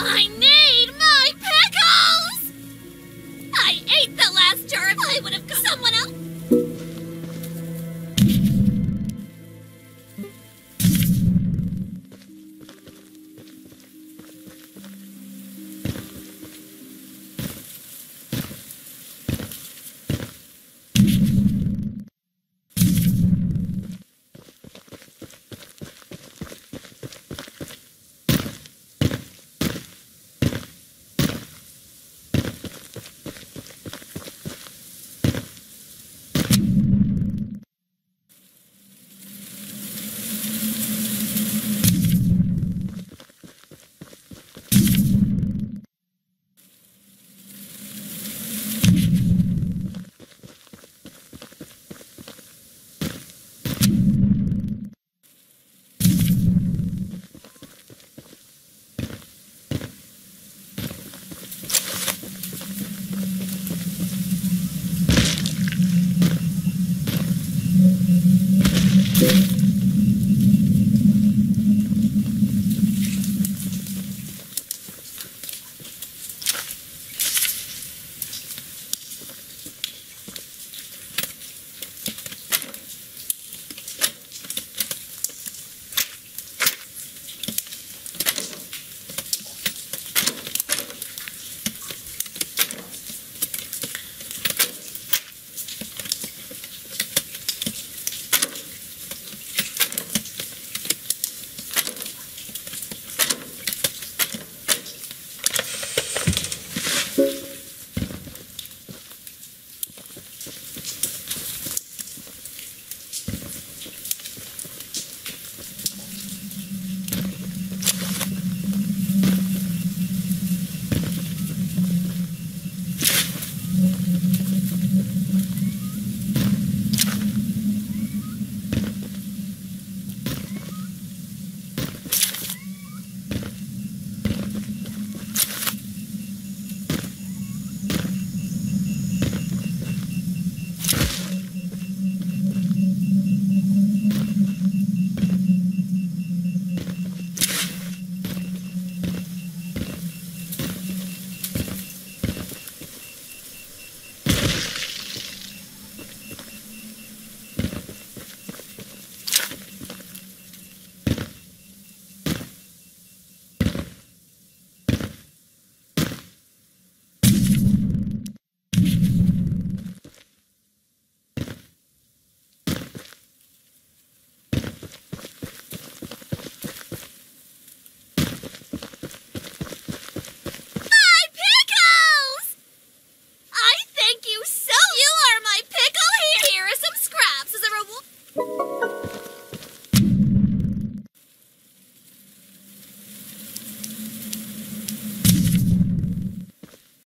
I need my pickles! I ate the last jar. I would have. Else